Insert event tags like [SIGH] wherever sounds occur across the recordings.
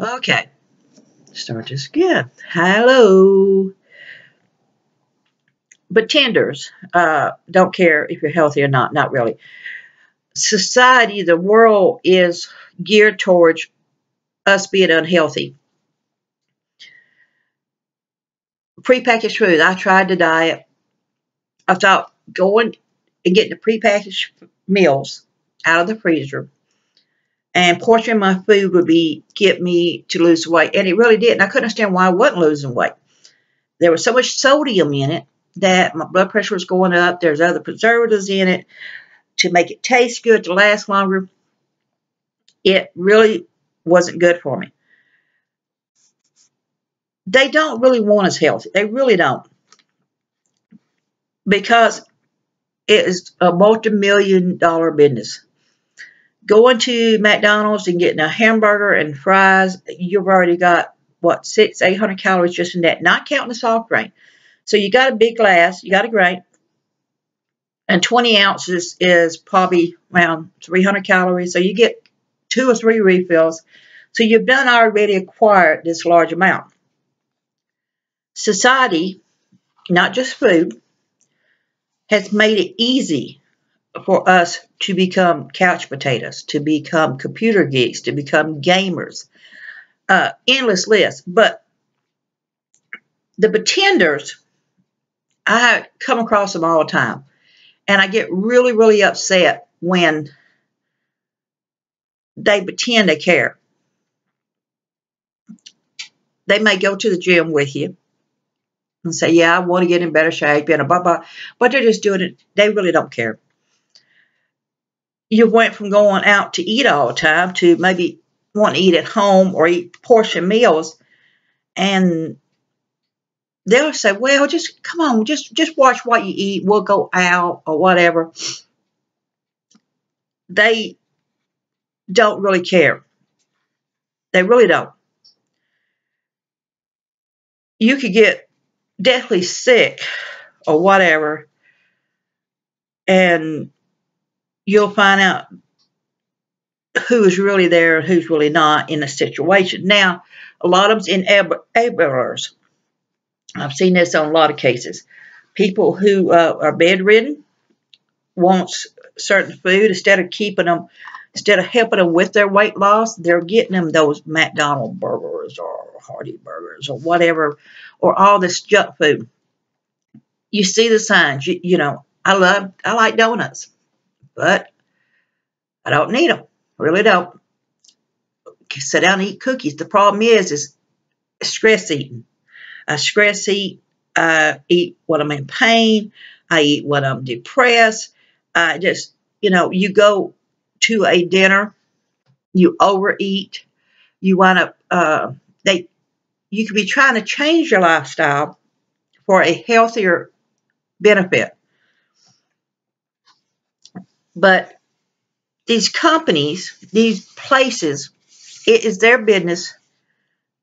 Okay, start this again. Hello. Pretenders uh, don't care if you're healthy or not, not really. Society, the world is geared towards us being unhealthy. Prepackaged food, I tried the diet. I thought going and getting the prepackaged meals out of the freezer and portioning my food would be get me to lose weight. And it really did. And I couldn't understand why I wasn't losing weight. There was so much sodium in it that my blood pressure was going up. There's other preservatives in it to make it taste good, to last longer. It really wasn't good for me. They don't really want us healthy. They really don't. Because it is a multi-million dollar business going to McDonald's and getting a hamburger and fries, you've already got what six, eight hundred calories just in that, not counting the soft drink. So you got a big glass, you got a grain, and 20 ounces is probably around 300 calories. So you get two or three refills. So you've done already acquired this large amount. Society, not just food, has made it easy for us to become couch potatoes, to become computer geeks, to become gamers. Uh, endless list. But the pretenders, I come across them all the time. And I get really, really upset when they pretend they care. They may go to the gym with you and say, Yeah, I want to get in better shape, and blah, blah. But they're just doing it, they really don't care you went from going out to eat all the time to maybe want to eat at home or eat portion meals and they'll say well just come on just just watch what you eat. We'll go out or whatever. They don't really care. They really don't. You could get deathly sick or whatever and you'll find out who is really there and who's really not in a situation. Now, a lot of them's enablers. I've seen this on a lot of cases. People who uh, are bedridden wants certain food instead of keeping them, instead of helping them with their weight loss, they're getting them those McDonald's burgers or Hardy burgers or whatever, or all this junk food. You see the signs. You, you know, I love, I like donuts but I don't need them. I really don't. Sit down and eat cookies. The problem is, is stress eating. I stress eat. I eat when I'm in pain. I eat when I'm depressed. I just, you know, you go to a dinner, you overeat, you want to, uh, they, you could be trying to change your lifestyle for a healthier benefit. But these companies, these places, it is their business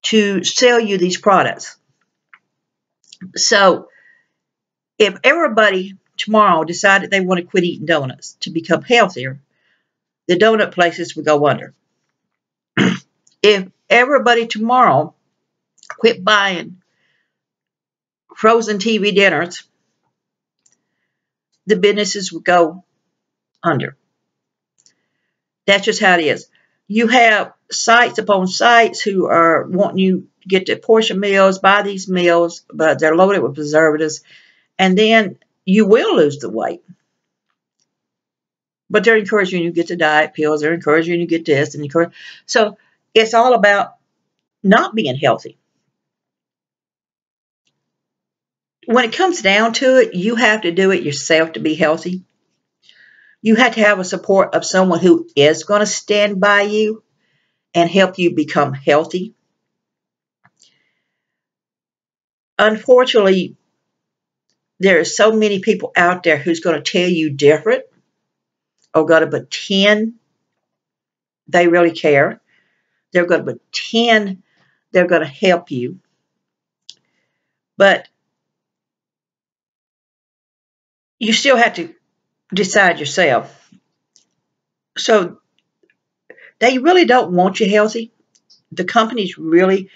to sell you these products. So if everybody tomorrow decided they want to quit eating donuts to become healthier, the donut places would go under. [CLEARS THROAT] if everybody tomorrow quit buying frozen TV dinners, the businesses would go under. That's just how it is. You have sites upon sites who are wanting you to get the portion meals, buy these meals, but they're loaded with preservatives, and then you will lose the weight. But they're encouraging you to get the diet pills. They're encouraging you to get this and encourage. So it's all about not being healthy. When it comes down to it, you have to do it yourself to be healthy you have to have a support of someone who is going to stand by you and help you become healthy. Unfortunately, there are so many people out there who's going to tell you different oh, or going to pretend they really care. They're going to pretend they're going to help you. But you still have to decide yourself. So they really don't want you healthy. the companies really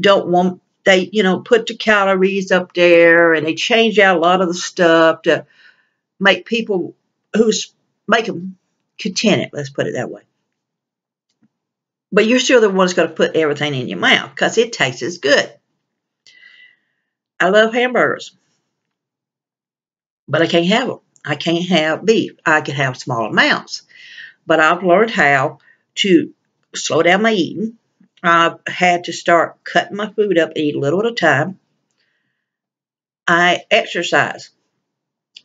don't want they you know put the calories up there and they change out a lot of the stuff to make people who's make them contented let's put it that way but you're still the one that's going to put everything in your mouth because it tastes as good i love hamburgers but i can't have them i can't have beef i can have small amounts but i've learned how to slow down my eating I've had to start cutting my food up, eat a little at a time. I exercise.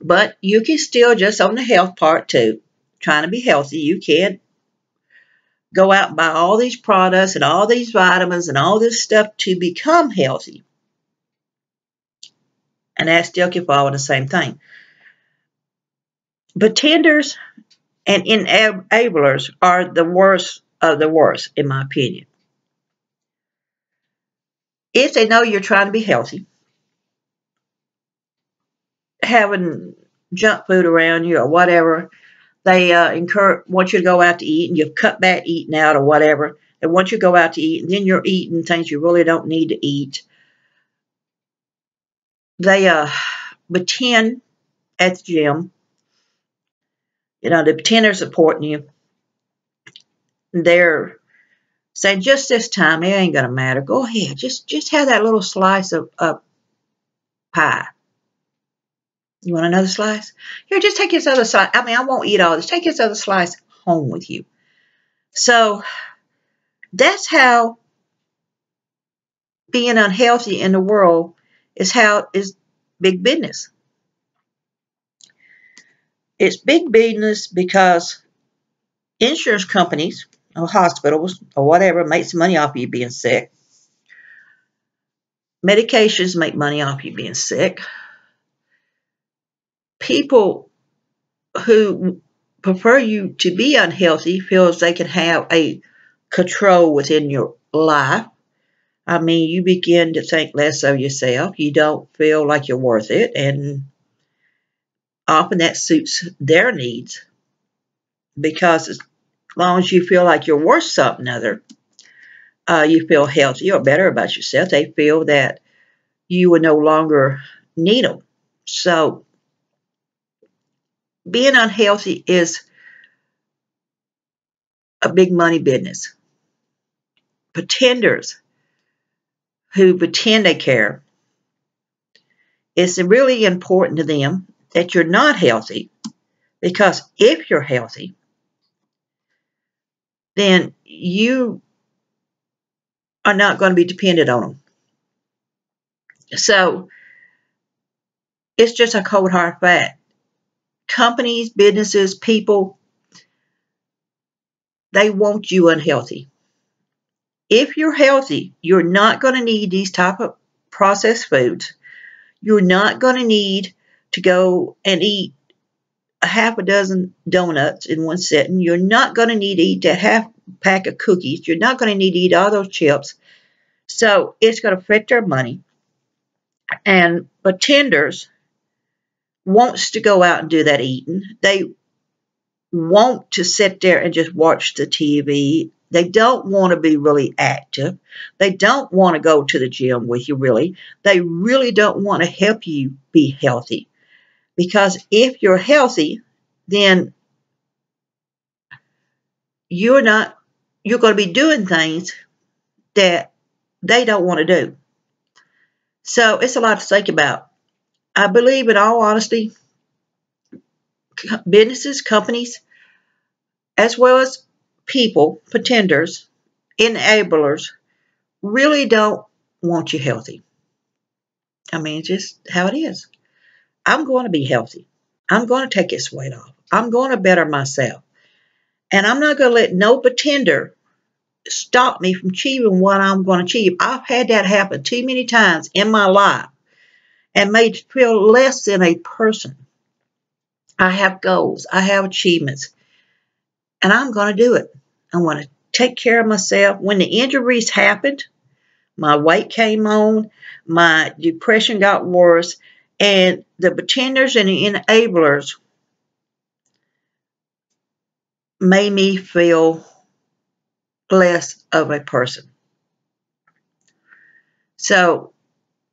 But you can still, just on the health part too, trying to be healthy, you can go out and buy all these products and all these vitamins and all this stuff to become healthy. And that still can fall in the same thing. Pretenders and enablers are the worst of the worst, in my opinion if they know you're trying to be healthy, having junk food around you or whatever, they uh, encourage want you to go out to eat and you've cut back eating out or whatever. They want you to go out to eat and then you're eating things you really don't need to eat. They uh, pretend at the gym. You know, the they're supporting you. They're Say, just this time, it ain't going to matter. Go ahead. Just just have that little slice of, of pie. You want another slice? Here, just take this other slice. I mean, I won't eat all this. Take this other slice home with you. So that's how being unhealthy in the world is how is big business. It's big business because insurance companies or hospitals or whatever make some money off you being sick. Medications make money off you being sick. People who prefer you to be unhealthy feels they can have a control within your life. I mean, you begin to think less of yourself. You don't feel like you're worth it. And often that suits their needs because as long as you feel like you're worth something other, uh, you feel healthy or better about yourself. They feel that you will no longer need them. So being unhealthy is a big money business. Pretenders who pretend they care, it's really important to them that you're not healthy because if you're healthy, then you are not going to be dependent on them. So it's just a cold hard fact. Companies, businesses, people, they want you unhealthy. If you're healthy, you're not going to need these type of processed foods. You're not going to need to go and eat a half a dozen donuts in one sitting. You're not going to need to eat a half pack of cookies. You're not going to need to eat all those chips. So it's going to affect their money. And pretenders wants to go out and do that eating. They want to sit there and just watch the TV. They don't want to be really active. They don't want to go to the gym with you, really. They really don't want to help you be healthy. Because if you're healthy, then you're not, you're going to be doing things that they don't want to do. So it's a lot to think about. I believe, in all honesty, businesses, companies, as well as people, pretenders, enablers, really don't want you healthy. I mean, just how it is. I'm going to be healthy. I'm going to take this weight off. I'm going to better myself. And I'm not going to let no pretender stop me from achieving what I'm going to achieve. I've had that happen too many times in my life and made feel less than a person. I have goals. I have achievements. And I'm going to do it. I want to take care of myself. When the injuries happened, my weight came on, my depression got worse, and the pretenders and the enablers made me feel less of a person. So,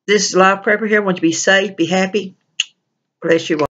this is Life Prepper here. I want you to be safe, be happy. Bless you all.